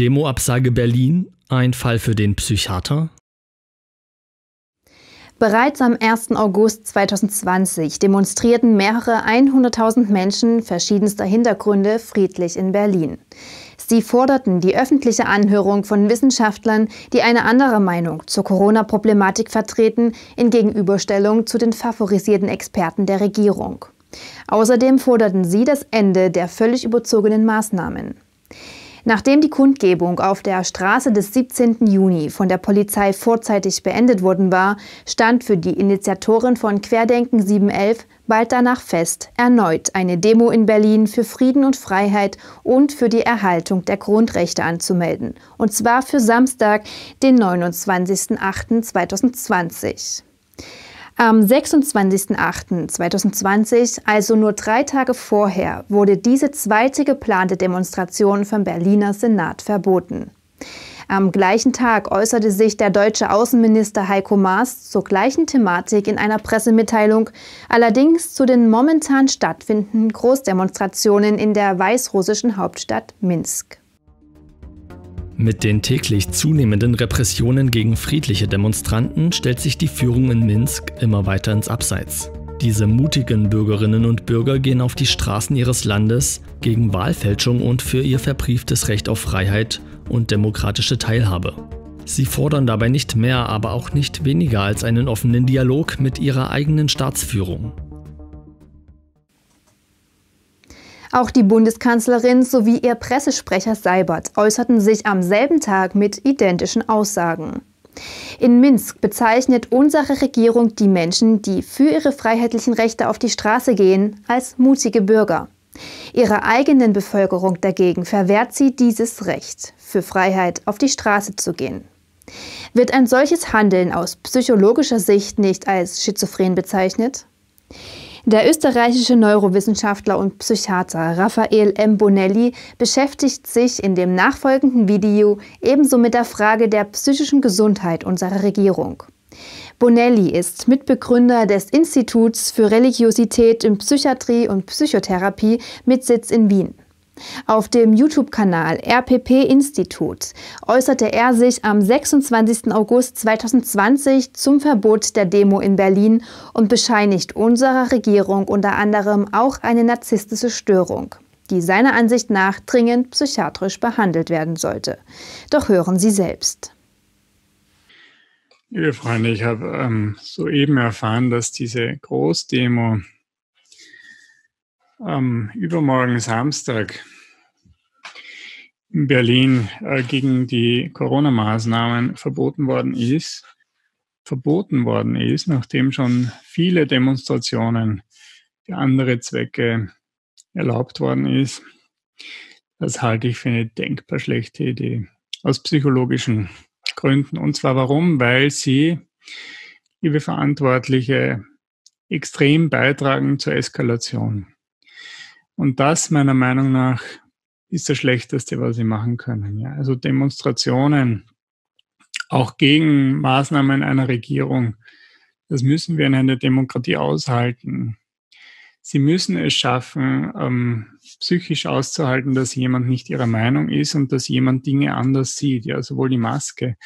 Demoabsage Berlin, ein Fall für den Psychiater? Bereits am 1. August 2020 demonstrierten mehrere 100.000 Menschen verschiedenster Hintergründe friedlich in Berlin. Sie forderten die öffentliche Anhörung von Wissenschaftlern, die eine andere Meinung zur Corona-Problematik vertreten, in Gegenüberstellung zu den favorisierten Experten der Regierung. Außerdem forderten sie das Ende der völlig überzogenen Maßnahmen. Nachdem die Kundgebung auf der Straße des 17. Juni von der Polizei vorzeitig beendet worden war, stand für die Initiatorin von Querdenken 711 bald danach fest, erneut eine Demo in Berlin für Frieden und Freiheit und für die Erhaltung der Grundrechte anzumelden, und zwar für Samstag, den 29.08.2020. Am 26.08.2020, also nur drei Tage vorher, wurde diese zweite geplante Demonstration vom Berliner Senat verboten. Am gleichen Tag äußerte sich der deutsche Außenminister Heiko Maas zur gleichen Thematik in einer Pressemitteilung, allerdings zu den momentan stattfindenden Großdemonstrationen in der weißrussischen Hauptstadt Minsk. Mit den täglich zunehmenden Repressionen gegen friedliche Demonstranten stellt sich die Führung in Minsk immer weiter ins Abseits. Diese mutigen Bürgerinnen und Bürger gehen auf die Straßen ihres Landes gegen Wahlfälschung und für ihr verbrieftes Recht auf Freiheit und demokratische Teilhabe. Sie fordern dabei nicht mehr, aber auch nicht weniger als einen offenen Dialog mit ihrer eigenen Staatsführung. Auch die Bundeskanzlerin sowie ihr Pressesprecher Seibert äußerten sich am selben Tag mit identischen Aussagen. In Minsk bezeichnet unsere Regierung die Menschen, die für ihre freiheitlichen Rechte auf die Straße gehen, als mutige Bürger. Ihrer eigenen Bevölkerung dagegen verwehrt sie dieses Recht, für Freiheit auf die Straße zu gehen. Wird ein solches Handeln aus psychologischer Sicht nicht als schizophren bezeichnet? Der österreichische Neurowissenschaftler und Psychiater Raphael M. Bonelli beschäftigt sich in dem nachfolgenden Video ebenso mit der Frage der psychischen Gesundheit unserer Regierung. Bonelli ist Mitbegründer des Instituts für Religiosität in Psychiatrie und Psychotherapie mit Sitz in Wien. Auf dem YouTube-Kanal RPP Institut äußerte er sich am 26. August 2020 zum Verbot der Demo in Berlin und bescheinigt unserer Regierung unter anderem auch eine narzisstische Störung, die seiner Ansicht nach dringend psychiatrisch behandelt werden sollte. Doch hören Sie selbst. Liebe Freunde, ich habe ähm, soeben erfahren, dass diese Großdemo am übermorgen Samstag in Berlin äh, gegen die Corona-Maßnahmen verboten worden ist, verboten worden ist, nachdem schon viele Demonstrationen für andere Zwecke erlaubt worden ist. Das halte ich für eine denkbar schlechte Idee. Aus psychologischen Gründen. Und zwar warum? Weil sie, liebe Verantwortliche, extrem beitragen zur Eskalation. Und das meiner Meinung nach ist das Schlechteste, was sie machen können. Ja. Also Demonstrationen, auch gegen Maßnahmen einer Regierung, das müssen wir in einer Demokratie aushalten. Sie müssen es schaffen, ähm, psychisch auszuhalten, dass jemand nicht ihrer Meinung ist und dass jemand Dinge anders sieht. Ja, sowohl die Maske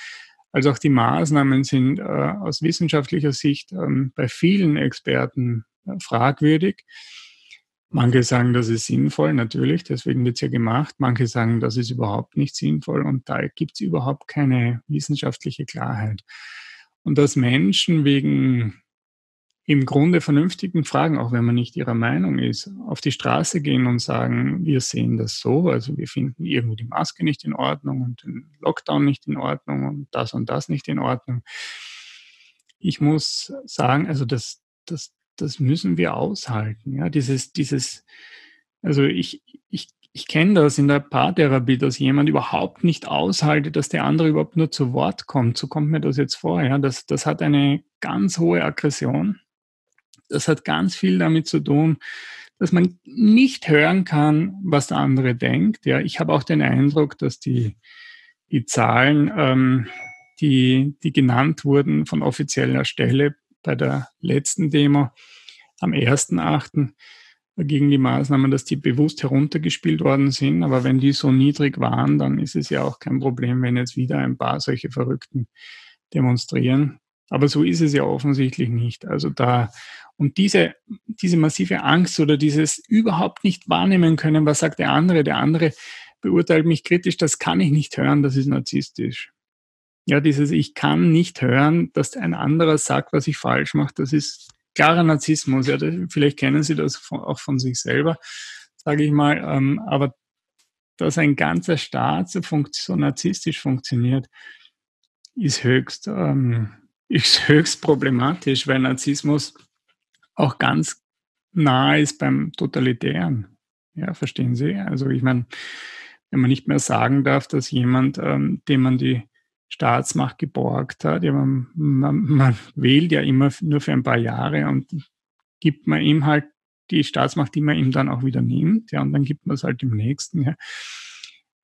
als auch die Maßnahmen sind äh, aus wissenschaftlicher Sicht ähm, bei vielen Experten äh, fragwürdig. Manche sagen, das ist sinnvoll, natürlich, deswegen wird es ja gemacht. Manche sagen, das ist überhaupt nicht sinnvoll und da gibt es überhaupt keine wissenschaftliche Klarheit. Und dass Menschen wegen im Grunde vernünftigen Fragen, auch wenn man nicht ihrer Meinung ist, auf die Straße gehen und sagen, wir sehen das so, also wir finden irgendwie die Maske nicht in Ordnung und den Lockdown nicht in Ordnung und das und das nicht in Ordnung. Ich muss sagen, also das, das, das müssen wir aushalten. Ja, dieses, dieses, also ich, ich, ich kenne das in der Paartherapie, dass jemand überhaupt nicht aushaltet, dass der andere überhaupt nur zu Wort kommt. So kommt mir das jetzt vor. Ja, das, das hat eine ganz hohe Aggression. Das hat ganz viel damit zu tun, dass man nicht hören kann, was der andere denkt. Ja, ich habe auch den Eindruck, dass die, die Zahlen, ähm, die, die genannt wurden von offizieller Stelle bei der letzten Demo am 1.8., gegen die Maßnahmen, dass die bewusst heruntergespielt worden sind. Aber wenn die so niedrig waren, dann ist es ja auch kein Problem, wenn jetzt wieder ein paar solche Verrückten demonstrieren. Aber so ist es ja offensichtlich nicht. Also da, und diese, diese massive Angst oder dieses überhaupt nicht wahrnehmen können, was sagt der andere? Der andere beurteilt mich kritisch, das kann ich nicht hören, das ist narzisstisch. Ja, dieses Ich kann nicht hören, dass ein anderer sagt, was ich falsch mache, das ist klarer Narzissmus. Ja, vielleicht kennen Sie das von, auch von sich selber, sage ich mal. Ähm, aber dass ein ganzer Staat so, so narzisstisch funktioniert, ist höchst, ähm, ist höchst problematisch, weil Narzissmus auch ganz nah ist beim Totalitären. Ja, verstehen Sie? Also ich meine, wenn man nicht mehr sagen darf, dass jemand, ähm, dem man die Staatsmacht geborgt hat. Ja, man, man, man, wählt ja immer nur für ein paar Jahre und gibt man ihm halt die Staatsmacht, die man ihm dann auch wieder nimmt. Ja, und dann gibt man es halt dem Nächsten. Ja.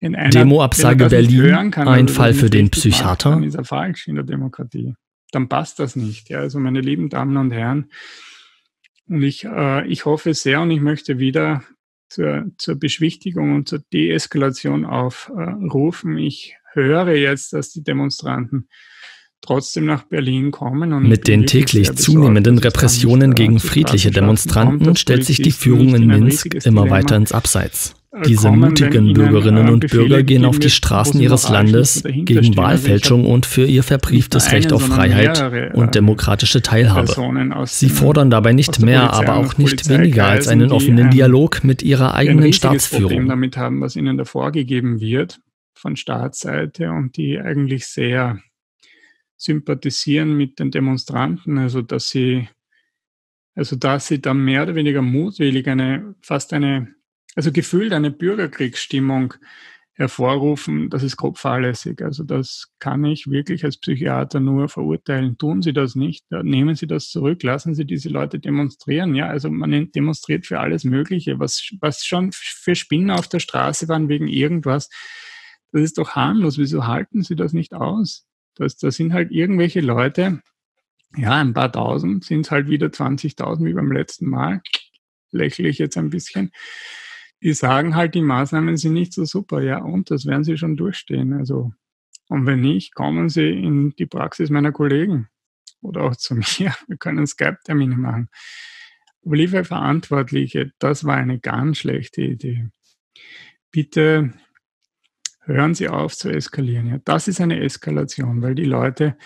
Demoabsage Berlin, kann, ein Fall für den Psychiater. Macht, dann ist er falsch in der Demokratie. Dann passt das nicht. Ja. Also meine lieben Damen und Herren, und ich, äh, ich hoffe sehr und ich möchte wieder zur, zur Beschwichtigung und zur Deeskalation aufrufen. Ich höre jetzt, dass die Demonstranten trotzdem nach Berlin kommen. Und Mit den täglich zunehmenden Repressionen gegen friedliche Demonstranten stellt sich die Führung in Minsk immer weiter ins Abseits. Diese mutigen Bürgerinnen und Bürger gehen auf die Straßen ihres Landes gegen Wahlfälschung und für ihr verbrieftes Recht auf Freiheit und demokratische Teilhabe. Sie fordern dabei nicht mehr, aber auch nicht weniger als einen offenen Dialog mit ihrer eigenen Staatsführung. damit haben, was ihnen da vorgegeben wird von Staatsseite und die eigentlich sehr sympathisieren mit den Demonstranten, also dass sie, also dass sie dann mehr oder weniger mutwillig eine, fast eine, also gefühlt eine Bürgerkriegsstimmung hervorrufen, das ist grob fahrlässig. Also das kann ich wirklich als Psychiater nur verurteilen. Tun Sie das nicht, nehmen Sie das zurück, lassen Sie diese Leute demonstrieren. Ja, also man demonstriert für alles Mögliche, was, was schon für Spinnen auf der Straße waren wegen irgendwas das ist doch harmlos. Wieso halten Sie das nicht aus? Das, das sind halt irgendwelche Leute, ja, ein paar tausend, sind es halt wieder 20.000 wie beim letzten Mal. Lächle ich jetzt ein bisschen. Die sagen halt, die Maßnahmen sind nicht so super. Ja, und das werden sie schon durchstehen. Also, und wenn nicht, kommen sie in die Praxis meiner Kollegen oder auch zu mir. Wir können Skype-Termine machen. Aber liebe Verantwortliche, das war eine ganz schlechte Idee. Bitte hören Sie auf zu eskalieren. Ja, das ist eine Eskalation, weil die Leute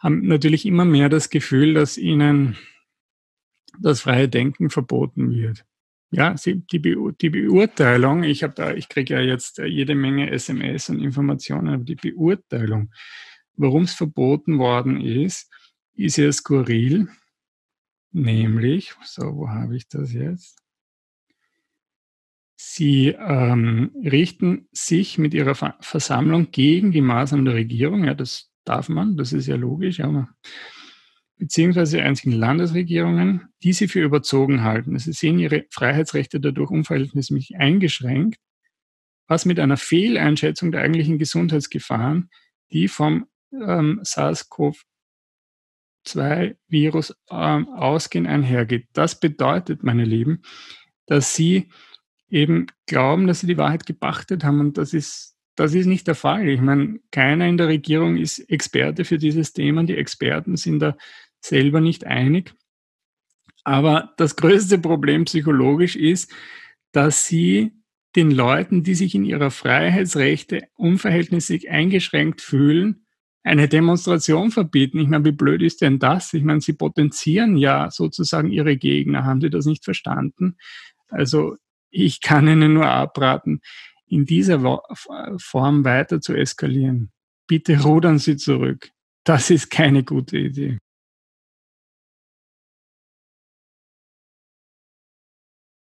haben natürlich immer mehr das Gefühl, dass ihnen das freie Denken verboten wird. Ja, sie, die, Be die Beurteilung, ich habe da, ich kriege ja jetzt jede Menge SMS und Informationen, aber die Beurteilung, warum es verboten worden ist, ist ja skurril. Nämlich, so, wo habe ich das jetzt? Sie ähm, richten sich mit ihrer Ver Versammlung gegen die Maßnahmen der Regierung. Ja, das darf man, das ist ja logisch. Ja, beziehungsweise einzigen Landesregierungen, die sie für überzogen halten. Sie sehen ihre Freiheitsrechte dadurch unverhältnismäßig eingeschränkt, was mit einer Fehleinschätzung der eigentlichen Gesundheitsgefahren, die vom ähm, SARS-CoV-2-Virus ähm, ausgehen, einhergeht. Das bedeutet, meine Lieben, dass sie eben glauben, dass sie die Wahrheit gepachtet haben. Und das ist, das ist nicht der Fall. Ich meine, keiner in der Regierung ist Experte für dieses Thema. Die Experten sind da selber nicht einig. Aber das größte Problem psychologisch ist, dass sie den Leuten, die sich in ihrer Freiheitsrechte unverhältnismäßig eingeschränkt fühlen, eine Demonstration verbieten. Ich meine, wie blöd ist denn das? Ich meine, sie potenzieren ja sozusagen ihre Gegner. Haben Sie das nicht verstanden? Also ich kann Ihnen nur abraten, in dieser Form weiter zu eskalieren. Bitte rudern Sie zurück. Das ist keine gute Idee.